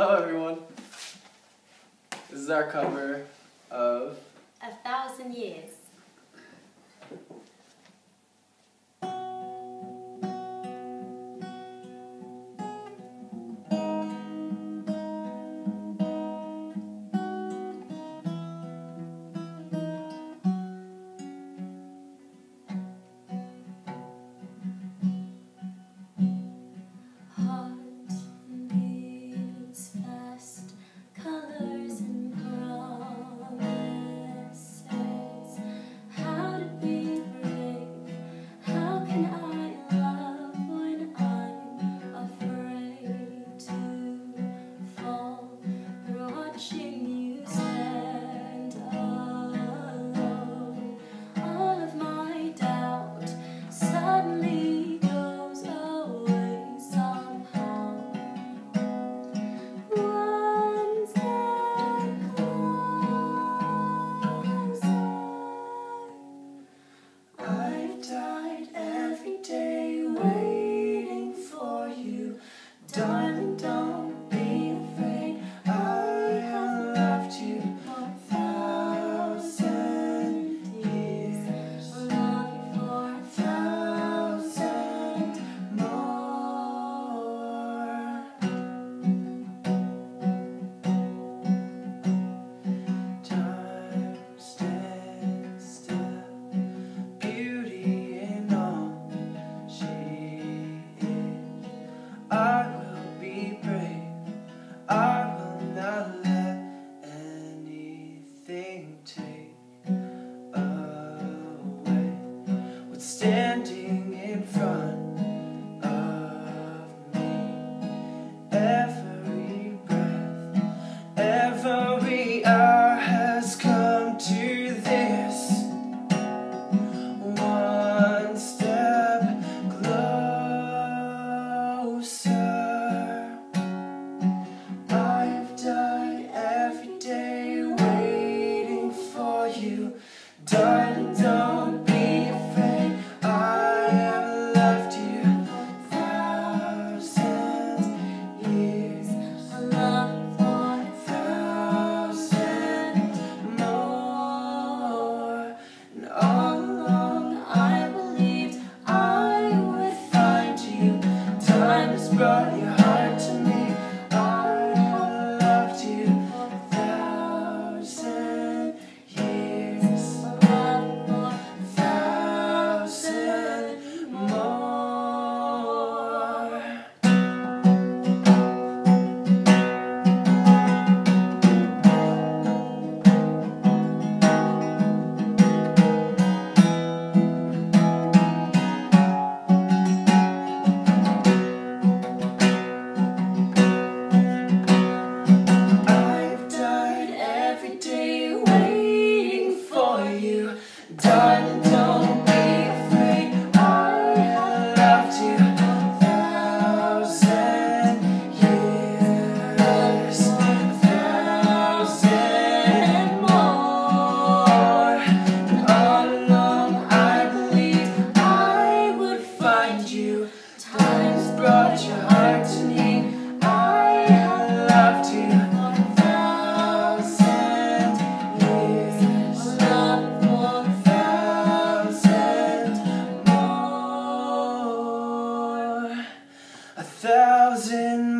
Hello, everyone. This is our cover of A Thousand Years. Standing in front of me. Every breath, every hour has come to this. One step closer. Thousand